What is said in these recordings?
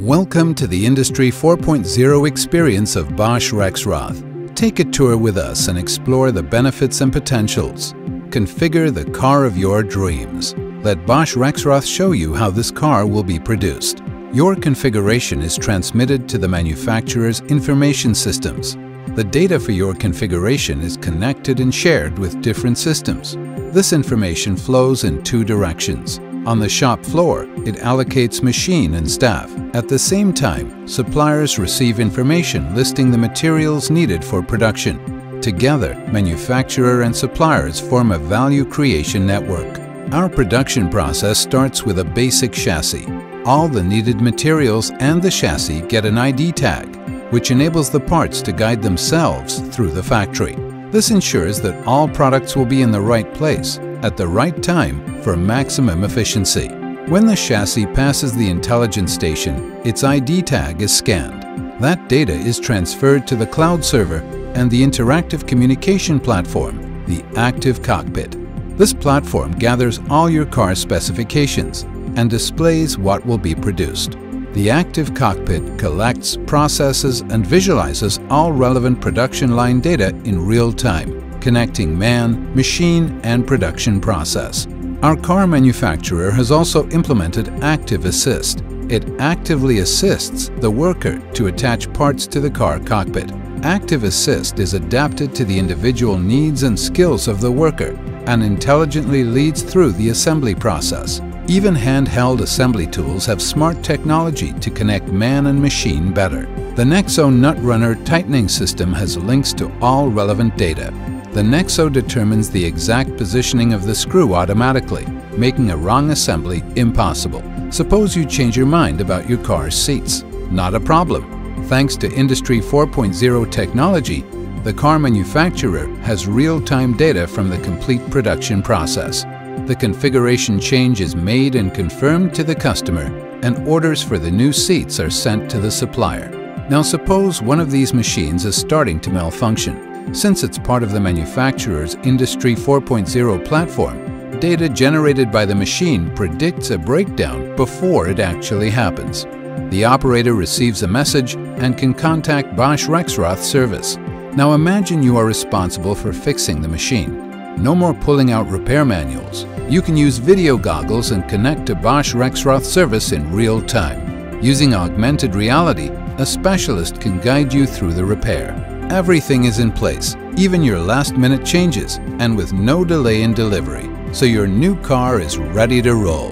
Welcome to the Industry 4.0 experience of Bosch Rexroth. Take a tour with us and explore the benefits and potentials. Configure the car of your dreams. Let Bosch Rexroth show you how this car will be produced. Your configuration is transmitted to the manufacturer's information systems. The data for your configuration is connected and shared with different systems. This information flows in two directions. On the shop floor, it allocates machine and staff. At the same time, suppliers receive information listing the materials needed for production. Together, manufacturer and suppliers form a value creation network. Our production process starts with a basic chassis. All the needed materials and the chassis get an ID tag, which enables the parts to guide themselves through the factory. This ensures that all products will be in the right place at the right time for maximum efficiency. When the chassis passes the intelligence station, its ID tag is scanned. That data is transferred to the cloud server and the interactive communication platform, the Active Cockpit. This platform gathers all your car's specifications and displays what will be produced. The Active Cockpit collects, processes, and visualizes all relevant production line data in real time connecting man, machine, and production process. Our car manufacturer has also implemented Active Assist. It actively assists the worker to attach parts to the car cockpit. Active Assist is adapted to the individual needs and skills of the worker and intelligently leads through the assembly process. Even handheld assembly tools have smart technology to connect man and machine better. The Nexo Nutrunner tightening system has links to all relevant data the Nexo determines the exact positioning of the screw automatically, making a wrong assembly impossible. Suppose you change your mind about your car's seats. Not a problem. Thanks to Industry 4.0 technology, the car manufacturer has real-time data from the complete production process. The configuration change is made and confirmed to the customer, and orders for the new seats are sent to the supplier. Now suppose one of these machines is starting to malfunction. Since it's part of the manufacturer's Industry 4.0 platform, data generated by the machine predicts a breakdown before it actually happens. The operator receives a message and can contact Bosch Rexroth service. Now imagine you are responsible for fixing the machine. No more pulling out repair manuals. You can use video goggles and connect to Bosch Rexroth service in real time. Using augmented reality, a specialist can guide you through the repair. Everything is in place, even your last minute changes, and with no delay in delivery, so your new car is ready to roll.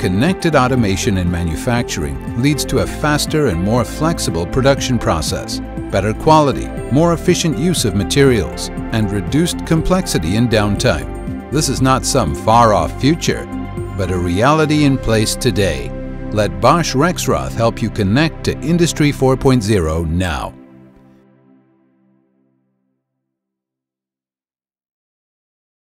Connected automation in manufacturing leads to a faster and more flexible production process, better quality, more efficient use of materials, and reduced complexity and downtime. This is not some far-off future, but a reality in place today. Let Bosch Rexroth help you connect to Industry 4.0 now.